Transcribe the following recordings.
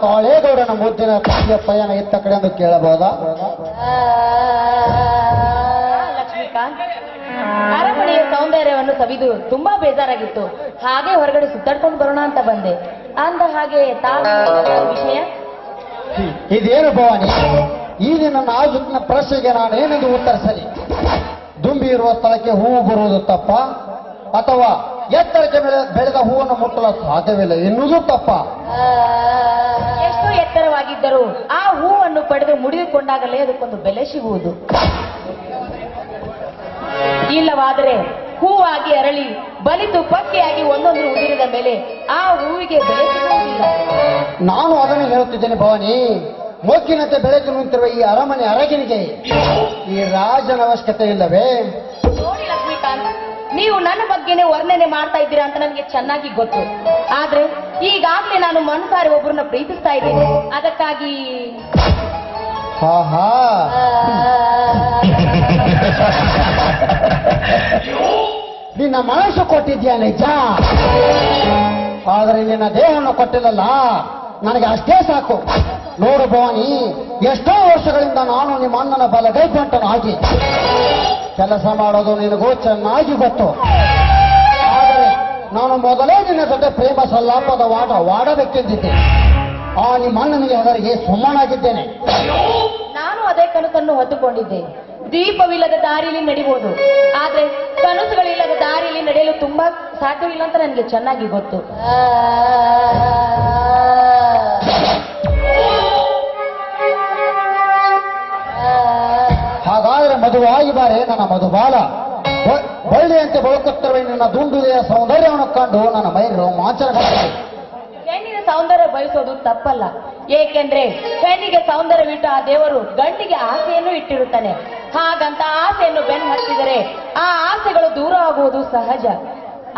ತಾಳೇಗೌಡನ ಮುದ್ದಿನ ತಾಯಿಯ ಪಯಣ ಇತ್ತ ಕಡೆ ಎಂದು ಕೇಳಬಹುದಾ? ಲಕ್ಷ್ಮೀಕಾಂತ್ ಅರಮನೆಯ ಸೌಂದರ್ಯವನ್ನು ಸವಿದು ತುಂಬಾ ಬೇಜಾರಾಗಿತ್ತು. ಹಾಗೆ ಹೊರಗಡೆ ಸುತ್ತಾಡ್ಕೊಂಡು ಬರೋಣ ಅಂತ ಬಂದೆ. ಅಂದ ಹಾಗೆ ತಾವು ವಿಷಯ? ಇದೇನು ಭವಾನಿ? ಈ ದಿನ ನಾಜುಕ್ನ ಪ್ರಶ್ನೆಗೆ ನಾನೇನೆಂದು ಉತ್ತರಿಸಲಿ? ದುಂಬಿ ಇರುವ ಸ್ಥಳಕ್ಕೆ ಹೂವು ಬರುವುದು ತಪ್ಪ? ಅಥವಾ ಎತ್ತರಕ್ಕೆ ಬೆಳೆ- ಬೆಳೆದ ಹೂವನ್ನು ಮುಟ್ಟಲು ಸಾಧ್ಯವಿಲ್ಲ ಎನ್ನುವುದು ತಪ್ಪ? ಎಷ್ಟು ಎತ್ತರವಾಗಿದ್ದರೂ ಆ ಹೂವನ್ನು ಪಡೆದು ಮುಡಿದುಕೊಂಡಾಗಲೇ ಅದಕ್ಕೊಂದು ಬೆಲೆ ಸಿಗುವುದು. ಇಲ್ಲವಾದರೆ ಹೂವಾಗಿ ಅರಳಿ ಬಲಿತು ಪಕ್ಕೆಯಾಗಿ ಒಂದೊಂದು ಉದುರಿದ ಮೇಲೆ ಆ ಹೂವಿಗೆ ಬೆಲೆ ಸಿಗುವುದಿಲ್ಲ. ನಾನು ಅದನ್ನು ಹೇಳುತ್ತಿದ್ದೇನೆ ಭವಾನಿ. ಮೋಕಿನಂತೆ ಬೆಳೆದು ನಿಂತಿರುವ ಈ ಅರಮನೆ ಅರಗಿನಿಗೆ ಈ ರಾಜನ ಅವಶ್ಯಕತೆ ಇಲ್ಲವೇ? ನೋಡಿ ಲಕ್ಷ್ಮೀಕಾಂತ್ ನೀವು ನನ್ನ ಬಗ್ಗೆನೇ ವರ್ಣನೆ ಮಾಡ್ತಾ ಇದ್ದೀರಾ ಅಂತ ನನಗೆ ಚೆನ್ನಾಗಿ ಗೊತ್ತು. ಆದ್ರೆ ಈಗಾಗ್ಲೇ ನಾನು ಮನ್ಸಾರಿ ಒಬ್ಬರನ್ನ ಪ್ರೀತಿಸ್ತಾ ಇದ್ದೀನಿ. ಅದಕ್ಕಾಗಿ ನಿನ್ನ ಮನಸ್ಸು ಕೊಟ್ಟಿದ್ಯಾ ನಿಜ? ಆದರೆ ನಿನ್ನ ದೇಹವನ್ನು ಕೊಟ್ಟಿಲ್ಲಲ್ಲ? ನನಗೆ ಅಷ್ಟೇ ಸಾಕು. ನೋಡು ಭವಾನಿ ಎಷ್ಟೋ ವರ್ಷಗಳಿಂದ ನಾನು ನಿಮ್ಮ ಅಣ್ಣನ ಬಲಗೈ ಬಂಟನಾಗಿ ಕೆಲಸ ಮಾಡೋದು ನಿನಗೂ ಚೆನ್ನಾಗಿ ಗೊತ್ತು. ಆದರೆ ನಾನು ಮೊದಲೇ ನಿನ್ನ ಜೊತೆ ಪ್ರೇಮ ಸಲ್ಲಾಪದ ವಾಡ ವಾಡಬೇಕೆಂದಿದ್ದೆ. ಆ ನಿಮ್ಮ ಅಣ್ಣನಿಗೆ ಅದರಿಗೆ ಸುಮ್ಮನಾಗಿದ್ದೇನೆ. ನಾನು ಅದೇ ಕನಸನ್ನು ಹೊತ್ತುಕೊಂಡಿದ್ದೆ. ದೀಪವಿಲ್ಲದ ದಾರಿಯಲ್ಲಿ ನಡಿಬಹುದು ಆದ್ರೆ ಕನಸುಗಳಿಲ್ಲದ ದಾರಿಯಲ್ಲಿ ನಡೆಯಲು ತುಂಬಾ ಸಾಧ್ಯವಿಲ್ಲ ಅಂತ ನನಗೆ ಚೆನ್ನಾಗಿ ಗೊತ್ತು. ಹಾಗಾದ್ರೆ ಮಧುವಾಗಿ ಬಾರೆ ನನ್ನ ಮಧುಬಾಲ. ಬಳ್ಳಿಯಂತೆ ಬಳುಕುತ್ತಿರುವ ನಿನ್ನ ದುಂಡುದೆಯ ಸೌಂದರ್ಯವನ್ನು ಕಂಡು ನನ್ನ ಮೈ ರೋಮಾಂಚನಗೊಂಡಿದೆ ಹೆಣ್ಣಿನ ಸೌಂದರ್ಯ ಬಯಸೋದು ತಪ್ಪಲ್ಲ. ಏಕೆಂದ್ರೆ ಹೆಣ್ಣಿಗೆ ಸೌಂದರ್ಯವಿಟ್ಟು ಆ ದೇವರು ಗಂಡಿಗೆ ಆಸೆಯನ್ನು ಇಟ್ಟಿರುತ್ತಾನೆ. ಹಾಗಂತ ಆಸೆಯನ್ನು ಬೆನ್ನು ಹತ್ತಿದರೆ ಆ ಆಸೆಗಳು ದೂರ ಆಗುವುದು ಸಹಜ.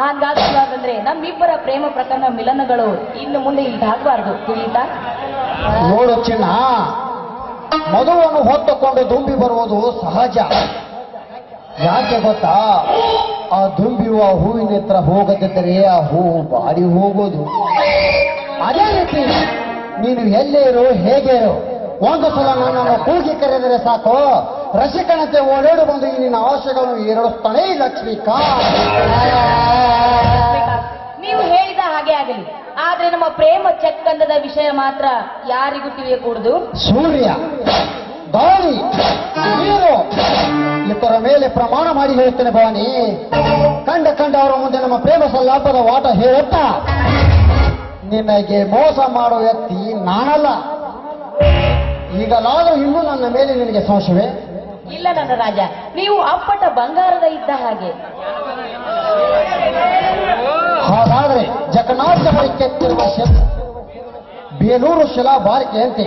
ಹಾಗಾದ್ರೆ ನಮ್ಮಿಬ್ಬರ ಪ್ರೇಮ ಪ್ರಕರಣ ಮಿಲನಗಳು ಇನ್ನು ಮುಂದೆ ಹೀಗಾಗಬಾರ್ದು ತಿಳಿತಾ? ನೋಡು ಚಿನ್ನ. ಮಧುವನ್ನು ಹೊತ್ತುಕೊಂಡು ದುಂಬಿ ಬರುವುದು ಸಹಜ. ಯಾಕೆ ಗೊತ್ತಾ? ಆ ದುಂಬಿಯುವ ಹೂವಿನ ಹತ್ರ ಹೋಗದಿದ್ದರೆ ಆ ಹೂವು ಬಾಡಿ ಹೋಗೋದು. ಅದೇ ರೀತಿ ನೀನು ಎಲ್ಲೇ ಇರೋ, ಹೇಗೆ ಇರು. ಒಂದು ಸಲ ನನ್ನನ್ನು ಕೂಗಿ ಕರೆದರೆ ಸಾಕು. ರಸಿಕಣತೆ ಓಡೇಡು ಬಂದು ನಿನ್ನ ಅವಶ್ಯಗಳನ್ನು ಏರಡುತ್ತಾನೇ ಲಕ್ಷ್ಮೀಕಾ ನೀವು ಹೇಳಿದ ಹಾಗೆ ಆಗಲಿ. ಆದ್ರೆ ನಮ್ಮ ಪ್ರೇಮ ಚಕ್ಕಂದದ ವಿಷಯ ಮಾತ್ರ ಯಾರಿಗೂ ತಿಳಿಯಕೂಡುದು ಸೂರ್ಯ ಗಾಳಿ ನೀರು. ಇತರ ಮೇಲೆ ಪ್ರಮಾಣ ಮಾಡಿ ಹೇಳ್ತೇನೆ ಭವಾನಿ. ಕಂಡ ಕಂಡವರ ಮುಂದೆ ನಮ್ಮ ಪ್ರೇಮ ಸಲ್ಲಾಪದ ವಾಟ ಹೇಳುತ್ತಾ ನಿನಗೆ ಮೋಸ ಮಾಡೋ ವ್ಯಕ್ತಿ ನಾನಲ್ಲ. ಈಗಲಾದರೂ ಇನ್ನೂ ನನ್ನ ಮೇಲೆ ನಿನಗೆ ಸಂಶಯವೇ? ಇಲ್ಲ ನನ್ನ ರಾಜ ನೀವು ಅಪ್ಪಟ ಬಂಗಾರದ ಇದ್ದ ಹಾಗೆ. ಹಾಗಾದರೆ ಬಳಿ ಕೆತ್ತಿರುವ ಬೇಲೂರು ಶಿಲಾ ಬಾರಿಕೆಯಂತೆ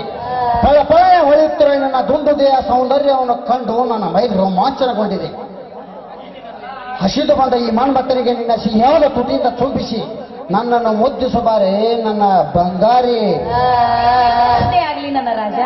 ಪಳ ಪಳೆಯ ಹೊಳೆಯುತ್ತಿರುವ ನನ್ನ ದುಂಡುದೆಯ ಸೌಂದರ್ಯವನ್ನು ಕಂಡು ನನ್ನ ಮೈ ರೋಮಾಂಚನಗೊಂಡಿದೆ. ಹಸಿದು ಬಂದ ಈ ಮಣ್ಮತ್ತನಿಗೆ ನಿನ್ನ ಸಿಹಿಯಾದ ತುಟಿಯಿಂದ ತುಂಬಿಸಿ ನನ್ನನ್ನು ಮುದ್ದಿಸಬಾರೆ ನನ್ನ ಬಂಗಾರಿ. ಆಗ್ಲಿ ನನ್ನ ರಾಜ.